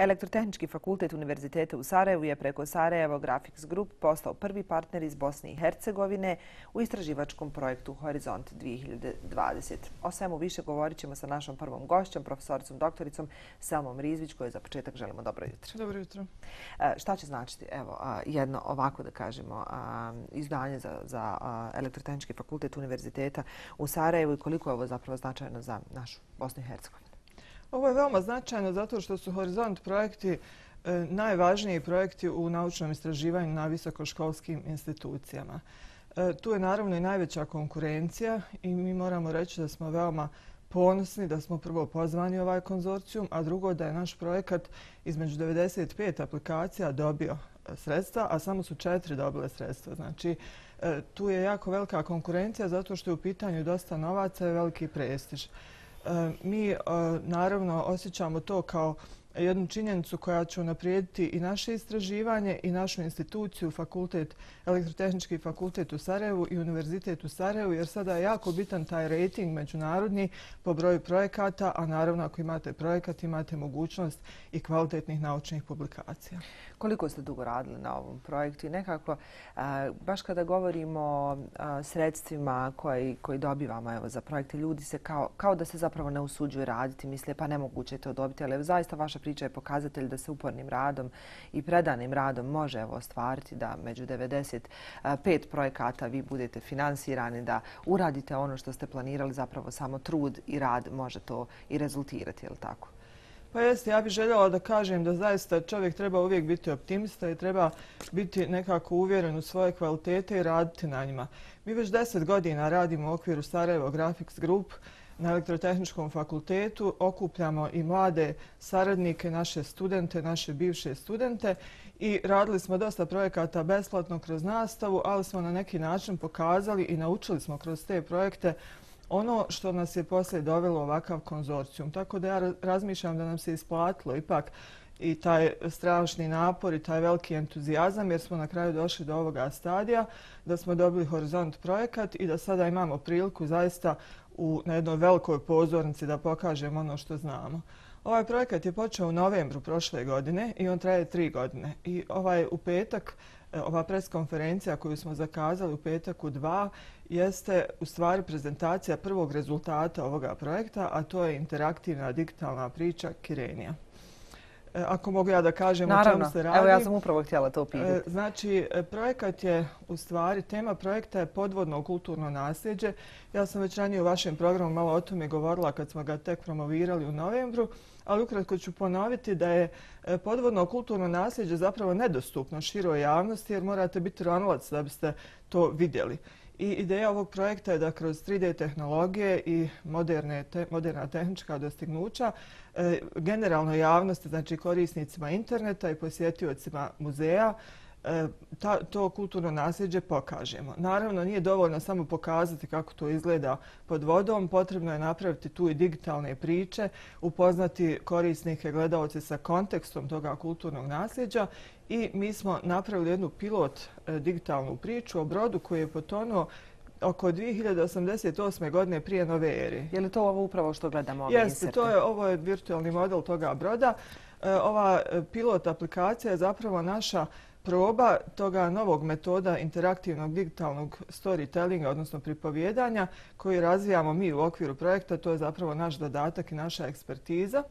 Elektrotehnički fakultet Univerziteta u Sarajevu je preko Sarajevo Graphics Group postao prvi partner iz Bosne i Hercegovine u istraživačkom projektu Horizont 2020. O svemu više govorit ćemo sa našom prvom gošćom, profesoricom doktoricom Selmom Rizvić, kojoj za početak želimo dobro jutro. Dobro jutro. E, šta će značiti evo, jedno ovako da kažemo izdanje za Elektrotehnički fakultet Univerziteta u Sarajevu i koliko je ovo zapravo značajno za našu Bosnu i Hercegovinu? Ovo je veoma značajno zato što su Horizont projekti e, najvažniji projekti u naučnom istraživanju na visokoškolskim institucijama. E, tu je naravno i najveća konkurencija i mi moramo reći da smo veoma ponosni da smo prvo pozvani ovaj konzorcijum, a drugo da je naš projekat između 95 aplikacija dobio e, sredstva, a samo su četiri dobile sredstva. Znači, e, tu je jako velika konkurencija zato što je u pitanju dosta novaca i veliki prestiž. E, mi e, naravno osjećamo to kao jednu činjenicu koja će naprijediti i naše istraživanje i našu instituciju, fakultet, elektrotehnički fakultet u Sarajevu i univerzitet u Sarajevu, jer sada je jako bitan taj rating međunarodni po broju projekata, a naravno ako imate projekat imate mogućnost i kvalitetnih naučnih publikacija. Koliko ste dugo radili na ovom projektu i nekako, baš kada govorimo o sredstvima koji, koji dobivamo evo, za projekte, ljudi se kao, kao da se zapravo ne usuđuju raditi, misle pa nemoguće je to dobiti, ali zaista vaša priča je pokazatelj da se upornim radom i predanim radom može evo, ostvariti da među 95 projekata vi budete finansirani, da uradite ono što ste planirali, zapravo samo trud i rad može to i rezultirati, je li tako? Pa jeste, ja bih željela da kažem da zaista čovjek treba uvijek biti optimista i treba biti nekako uvjeren u svoje kvalitete i raditi na njima. Mi već deset godina radimo u okviru Sarajevo Graphics Group na elektrotehničkom fakultetu. Okupljamo i mlade saradnike, naše studente, naše bivše studente i radili smo dosta projekata besplatno kroz nastavu, ali smo na neki način pokazali i naučili smo kroz te projekte ono što nas je poslije dovelo ovakav konzorcijum. Tako da ja razmišljam da nam se isplatilo ipak i taj strašni napor i taj veliki entuzijazam jer smo na kraju došli do ovoga stadija, da smo dobili horizont projekat i da sada imamo priliku zaista u, na jednoj velikoj pozornici da pokažemo ono što znamo. Ovaj projekat je počeo u novembru prošle godine i on traje tri godine. I ovaj u petak, e, ova preskonferencija koju smo zakazali u petak u dva, jeste u stvari prezentacija prvog rezultata ovoga projekta, a to je interaktivna digitalna priča Kirenija. E, ako mogu ja da kažem Naravno. o čemu se radi. Evo ja sam upravo htjela to pitati. E, znači, e, projekat je u stvari, tema projekta je podvodno kulturno nasljeđe. Ja sam već ranije u vašem programu malo o tome govorila kad smo ga tek promovirali u novembru, ali ukratko ću ponoviti da je podvodno kulturno nasljeđe zapravo nedostupno široj javnosti jer morate biti ranovac da biste to vidjeli. I ideja ovog projekta je da kroz 3D tehnologije i moderne, te, moderna tehnička dostignuća e, generalno javnosti, znači korisnicima interneta i posjetiocima muzeja, ta, to kulturno nasljeđe pokažemo. Naravno, nije dovoljno samo pokazati kako to izgleda pod vodom. Potrebno je napraviti tu i digitalne priče, upoznati korisnike, gledalce sa kontekstom toga kulturnog nasljeđa i mi smo napravili jednu pilot e, digitalnu priču o brodu koji je potonuo oko 2088. godine prije nove ere. Je li to ovo upravo što gledamo ove Jeste, to je, ovo je virtualni model toga broda. E, ova pilot aplikacija je zapravo naša proba toga novog metoda interaktivnog digitalnog storytellinga, odnosno pripovjedanja, koji razvijamo mi u okviru projekta. To je zapravo naš dodatak i naša ekspertiza.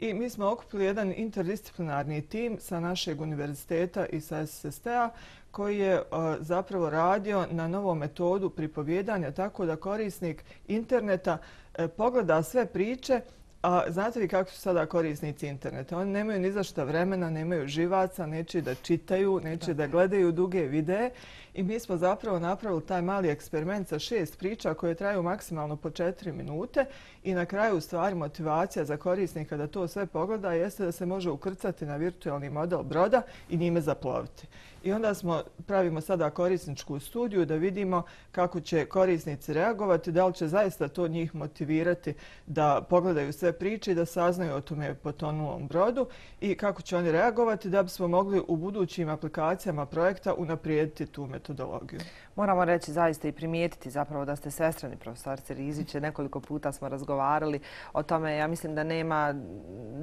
I mi smo okupili jedan interdisciplinarni tim sa našeg univerziteta i sa SST-a koji je zapravo radio na novom metodu pripovjedanja tako da korisnik interneta uh, pogleda sve priče A znate vi kako su sada korisnici interneta? Oni nemaju ni za šta vremena, nemaju živaca, neće da čitaju, neće da gledaju duge videe. I mi smo zapravo napravili taj mali eksperiment sa šest priča koje traju maksimalno po četiri minute. I na kraju stvari motivacija za korisnika da to sve pogleda jeste da se može ukrcati na virtualni model broda i njime zaploviti i onda smo pravimo sada korisničku studiju da vidimo kako će korisnici reagovati, da li će zaista to njih motivirati da pogledaju sve priče i da saznaju o tome potonulom brodu i kako će oni reagovati da bismo mogli u budućim aplikacijama projekta unaprijediti tu metodologiju. Moramo reći zaista i primijetiti zapravo da ste svestrani profesor Riziće. Nekoliko puta smo razgovarali o tome. Ja mislim da nema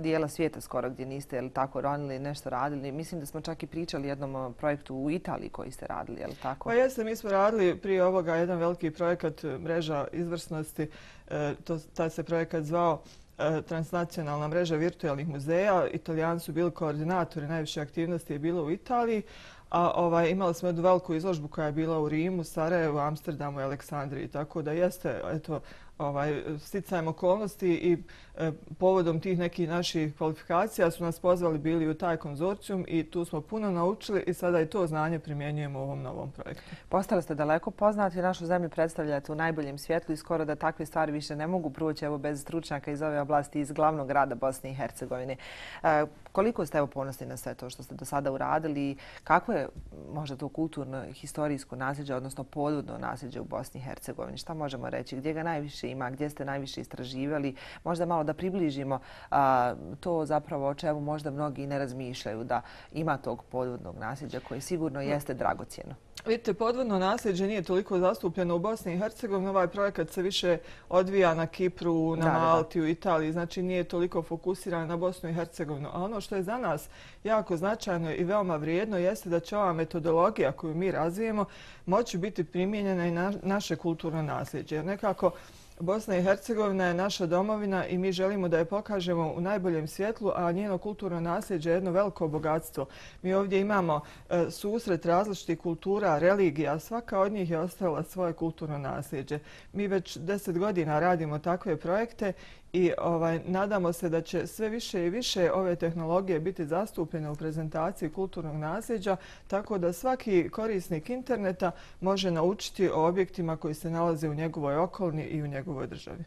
dijela svijeta skoro gdje niste jel, tako ronili nešto radili. Mislim da smo čak i pričali jednom projektu u Italiji koji ste radili, je tako? Pa jeste, mi smo radili prije ovoga jedan veliki projekat e, mreža izvrsnosti. E, to, taj se projekat zvao e, transnacionalna mreža virtualnih muzeja. Italijani su bili koordinatori, najviše aktivnosti je bilo u Italiji, a ovaj, imali smo jednu veliku izložbu koja je bila u Rimu, Sarajevu, Amsterdamu i Aleksandriji. Tako da jeste, eto, ovaj, sticajem okolnosti i e, povodom tih nekih naših kvalifikacija su nas pozvali bili u taj konzorcijum i tu smo puno naučili i sada i to znanje primjenjujemo u ovom novom projektu. Postali ste daleko poznati, našu zemlju predstavljate u najboljem svjetlu i skoro da takve stvari više ne mogu proći evo, bez stručnjaka iz ove oblasti iz glavnog grada Bosne i Hercegovine. E, koliko ste evo ponosni na sve to što ste do sada uradili? Kako je možda to kulturno, historijsko nasljeđe, odnosno podvodno nasljeđe u Bosni i Hercegovini? Šta možemo reći? Gdje ga najviše ima? Gdje ste najviše istraživali? Možda malo da približimo a, to zapravo o čemu možda mnogi ne razmišljaju da ima tog podvodnog nasljeđa koje sigurno jeste dragocjeno. Vidite, podvodno nasljeđe nije toliko zastupljeno u Bosni i Hercegovini. Ovaj projekat se više odvija na Kipru, na Malti, u Italiji. Znači nije toliko fokusiran na Bosnu i Hercegovinu. A ono što je za nas jako značajno i veoma vrijedno jeste da će ova metodologija koju mi razvijemo moći biti primjenjena i na naše kulturno nasljeđe. Jer nekako Bosna i Hercegovina je naša domovina i mi želimo da je pokažemo u najboljem svjetlu, a njeno kulturno nasljeđe je jedno veliko bogatstvo. Mi ovdje imamo e, susret različitih kultura, religija, svaka od njih je ostavila svoje kulturno nasljeđe. Mi već deset godina radimo takve projekte i ovaj, nadamo se da će sve više i više ove tehnologije biti zastupljene u prezentaciji kulturnog nasljeđa, tako da svaki korisnik interneta može naučiti o objektima koji se nalaze u njegovoj okolni i u njegovoj državi.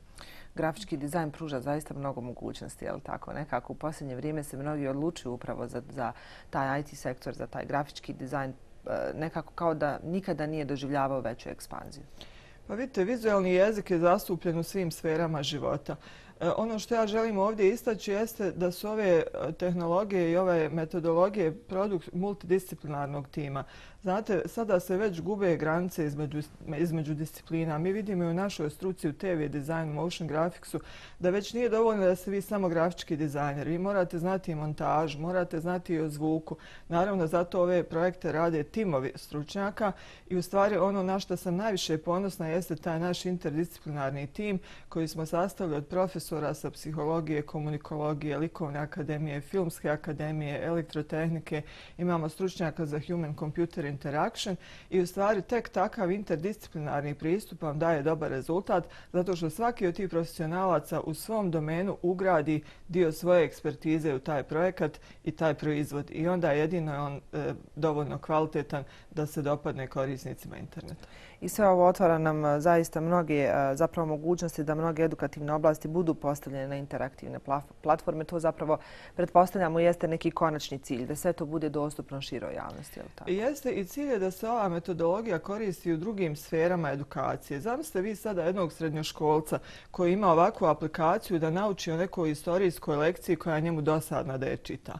Grafički dizajn pruža zaista mnogo mogućnosti, je li tako? Nekako u posljednje vrijeme se mnogi odlučuju upravo za, za taj IT sektor, za taj grafički dizajn, e, nekako kao da nikada nije doživljavao veću ekspanziju. Pa vidite, vizualni jezik je zastupljen u svim sferama života. E, ono što ja želim ovdje istaći jeste da su ove e, tehnologije i ove metodologije produkt multidisciplinarnog tima. Znate, sada se već gube granice između, između disciplina. Mi vidimo i u našoj struci u TV, design, motion graphicsu, da već nije dovoljno da ste vi samo grafički dizajner. Vi morate znati i montaž, morate znati i o zvuku. Naravno, zato ove projekte rade timovi stručnjaka i u stvari ono na što sam najviše ponosna jeste taj naš interdisciplinarni tim koji smo sastavili od profesora sa psihologije, komunikologije, likovne akademije, filmske akademije, elektrotehnike. Imamo stručnjaka za human computer interaction i u stvari tek takav interdisciplinarni pristup vam daje dobar rezultat zato što svaki od tih profesionalaca u svom domenu ugradi dio svoje ekspertize u taj projekat i taj proizvod i onda jedino je on e, dovoljno kvalitetan da se dopadne korisnicima interneta. I sve ovo otvara nam e, zaista mnoge e, zapravo mogućnosti da mnoge edukativne oblasti budu postavljene na interaktivne platforme. To zapravo pretpostavljamo jeste neki konačni cilj, da sve to bude dostupno široj javnosti. Jeste i cilj je da se ova metodologija koristi u drugim sferama edukacije. Zamislite vi sada jednog srednjoškolca koji ima ovakvu aplikaciju da nauči o nekoj istorijskoj lekciji koja njemu dosadna da je čita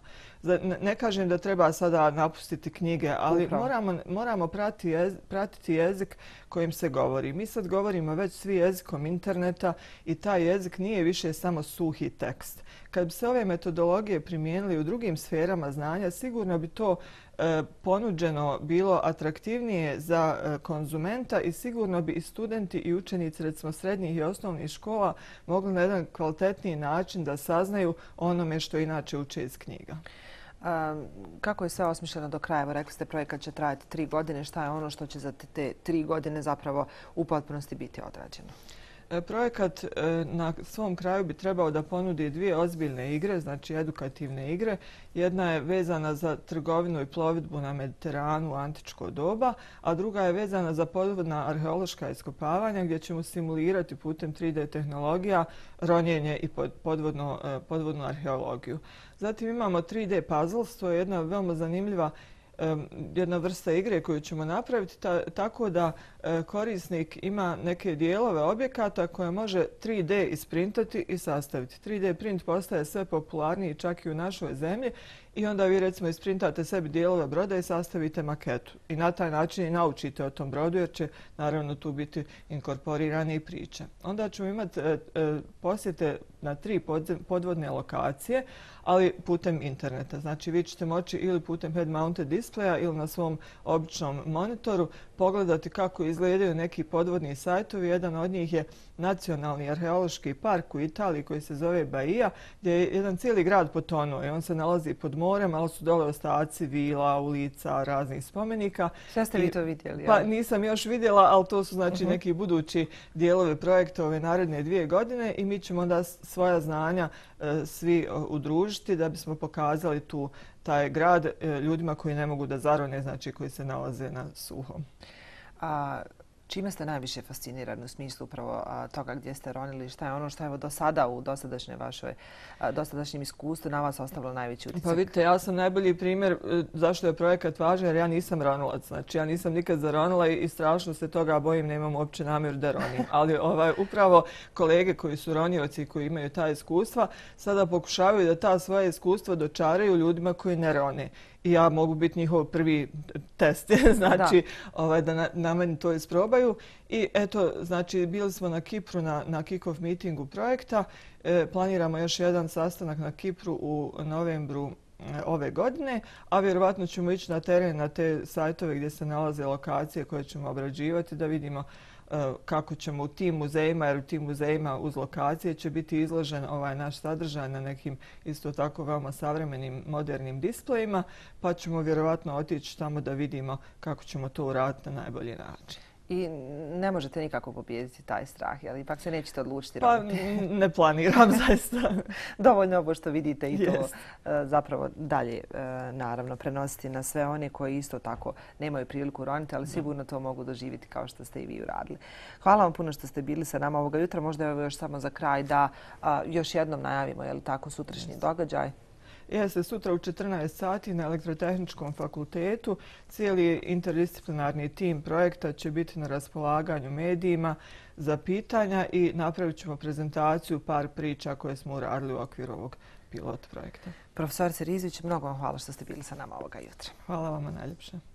ne kažem da treba sada napustiti knjige, ali moramo, moramo prati jez, pratiti jezik kojim se govori. Mi sad govorimo već svi jezikom interneta i taj jezik nije više samo suhi tekst. Kad bi se ove metodologije primijenili u drugim sferama znanja, sigurno bi to e, ponuđeno bilo atraktivnije za e, konzumenta i sigurno bi i studenti i učenici recimo srednjih i osnovnih škola mogli na jedan kvalitetniji način da saznaju onome što inače uče iz knjiga. Kako je sve osmišljeno do kraja? Rekli ste projekat će trajati tri godine. Šta je ono što će za te tri godine zapravo u potpunosti biti odrađeno? E, projekat e, na svom kraju bi trebao da ponudi dvije ozbiljne igre, znači edukativne igre. Jedna je vezana za trgovinu i plovidbu na Mediteranu u antičko doba, a druga je vezana za podvodna arheološka iskopavanja gdje ćemo simulirati putem 3D tehnologija ronjenje i podvodnu, e, podvodnu arheologiju. Zatim imamo 3D puzzles, to je jedna veoma zanimljiva jedna vrsta igre koju ćemo napraviti tako da e, korisnik ima neke dijelove objekata koje može 3D isprintati i sastaviti. 3D print postaje sve popularniji čak i u našoj zemlji i onda vi recimo isprintate sebi dijelove broda i sastavite maketu. I na taj način i naučite o tom brodu jer će naravno tu biti inkorporirane i priče. Onda ćemo imati e, e, posjete na tri podvodne lokacije, ali putem interneta. Znači vi ćete moći ili putem head-mounted displaya ili na svom običnom monitoru pogledati kako izgledaju neki podvodni sajtovi. Jedan od njih je nacionalni arheološki park u Italiji koji se zove Bahia, gdje je jedan cijeli grad potonuo i on se nalazi pod morem, ali su dole ostaci vila, ulica, raznih spomenika. Sve ste vi to vidjeli? Pa nisam još vidjela, ali to su znači uh -huh. neki budući dijelovi projekta ove naredne dvije godine i mi ćemo onda svoja znanja e, svi udružiti da bismo pokazali tu taj grad e, ljudima koji ne mogu da zarone, znači koji se nalaze na suhom. A Čime ste najviše fascinirani u smislu upravo toga gdje ste ronili? Šta je ono što je do sada u dosadašnjoj vašoj, dosadašnjem iskustvu na vas ostavilo najveći utjecak? Pa vidite, ja sam najbolji primjer e, zašto je projekat važan jer ja nisam ronilac. Znači, ja nisam nikad zaronila i strašno se toga bojim, nemam uopće namjer da ronim. Ali ovaj, upravo kolege koji su ronioci i koji imaju ta iskustva sada pokušavaju da ta svoje iskustva dočaraju ljudima koji ne rone i ja mogu biti njihov prvi test, znači da, ovaj, da na, na meni to isprobaju. I eto, znači, bili smo na Kipru na, na kick-off meetingu projekta. E, planiramo još jedan sastanak na Kipru u novembru e, ove godine, a vjerovatno ćemo ići na teren na te sajtove gdje se nalaze lokacije koje ćemo obrađivati da vidimo E, kako ćemo u tim muzejima, jer u tim muzejima uz lokacije će biti izložen ovaj naš sadržaj na nekim isto tako veoma savremenim modernim displejima, pa ćemo vjerovatno otići tamo da vidimo kako ćemo to uraditi na najbolji način i ne možete nikako pobijediti taj strah, ali ipak se nećete odlučiti pa, ne planiram zaista. Dovoljno ovo što vidite i to e, zapravo dalje e, naravno prenositi na sve one koji isto tako nemaju priliku roniti, ali sigurno to mogu doživjeti kao što ste i vi uradili. Hvala vam puno što ste bili sa nama ovoga jutra. Možda je još samo za kraj da još jednom najavimo je tako sutrašnji događaj jeste sutra u 14 sati na elektrotehničkom fakultetu. Cijeli interdisciplinarni tim projekta će biti na raspolaganju medijima za pitanja i napravit ćemo prezentaciju par priča koje smo uradili u okviru ovog pilot projekta. Profesor Serizić, mnogo vam hvala što ste bili sa nama ovoga jutra. Hvala vam najljepše.